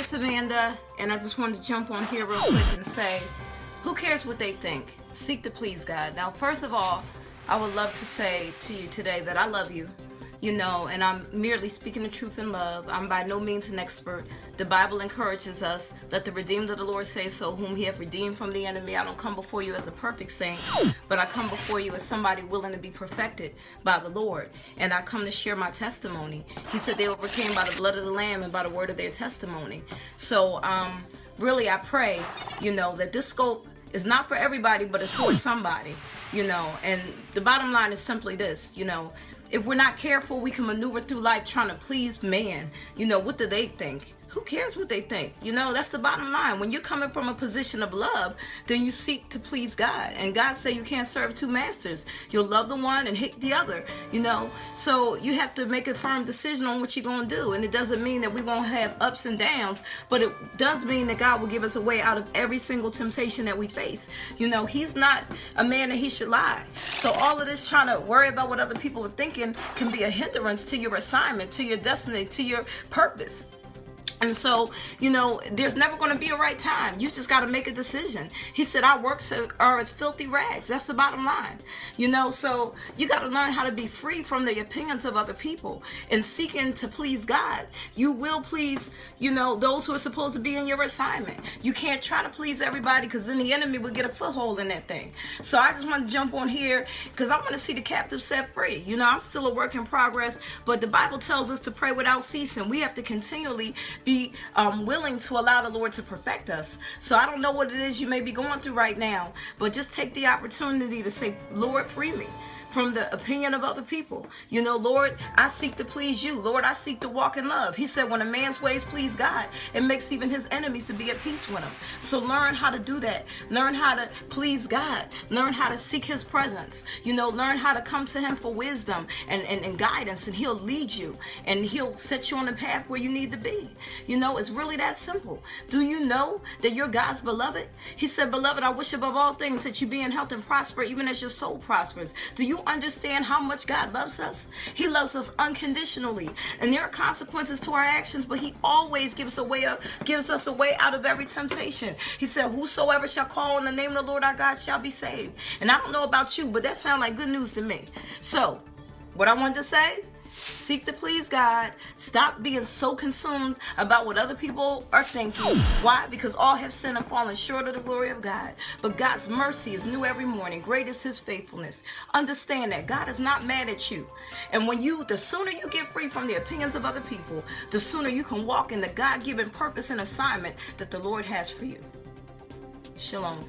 it's Amanda, and I just wanted to jump on here real quick and say, who cares what they think? Seek to please God. Now, first of all, I would love to say to you today that I love you, you know, and I'm merely speaking the truth in love. I'm by no means an expert. The Bible encourages us, let the redeemed of the Lord say so, whom he hath redeemed from the enemy. I don't come before you as a perfect saint, but I come before you as somebody willing to be perfected by the Lord. And I come to share my testimony. He said they overcame by the blood of the Lamb and by the word of their testimony. So, um, really, I pray, you know, that this scope is not for everybody, but it's for somebody, you know. And the bottom line is simply this, you know, if we're not careful, we can maneuver through life trying to please man. You know, what do they think? Who cares what they think? You know, that's the bottom line. When you're coming from a position of love, then you seek to please God. And God said you can't serve two masters. You'll love the one and hate the other, you know. So you have to make a firm decision on what you're going to do. And it doesn't mean that we won't have ups and downs, but it does mean that God will give us a way out of every single temptation that we face. You know, He's not a man that He should lie. So all of this trying to worry about what other people are thinking can be a hindrance to your assignment, to your destiny, to your purpose. And so, you know, there's never going to be a right time. You just got to make a decision. He said, Our works are as filthy rags. That's the bottom line. You know, so you got to learn how to be free from the opinions of other people and seeking to please God. You will please, you know, those who are supposed to be in your assignment. You can't try to please everybody because then the enemy will get a foothold in that thing. So I just want to jump on here because I want to see the captive set free. You know, I'm still a work in progress, but the Bible tells us to pray without ceasing. We have to continually be be um, willing to allow the Lord to perfect us. So I don't know what it is you may be going through right now, but just take the opportunity to say, Lord, free me from the opinion of other people. You know, Lord, I seek to please you. Lord, I seek to walk in love. He said, when a man's ways please God, it makes even his enemies to be at peace with him. So learn how to do that. Learn how to please God. Learn how to seek his presence. You know, learn how to come to him for wisdom and, and, and guidance, and he'll lead you and he'll set you on the path where you need to be. You know, it's really that simple. Do you know that you're God's beloved? He said, Beloved, I wish above all things that you be in health and prosper, even as your soul prospers. Do you understand how much God loves us? He loves us unconditionally. And there are consequences to our actions, but he always gives a way of, gives us a way out of every temptation. He said, Whosoever shall call on the name of the Lord our God shall be saved. And I don't know about you, but that sounds like good news to me. So, what I wanted to say Seek to please God. Stop being so consumed about what other people are thinking. Why? Because all have sinned and fallen short of the glory of God. But God's mercy is new every morning. Great is his faithfulness. Understand that God is not mad at you. And when you, the sooner you get free from the opinions of other people, the sooner you can walk in the God given purpose and assignment that the Lord has for you. Shalom.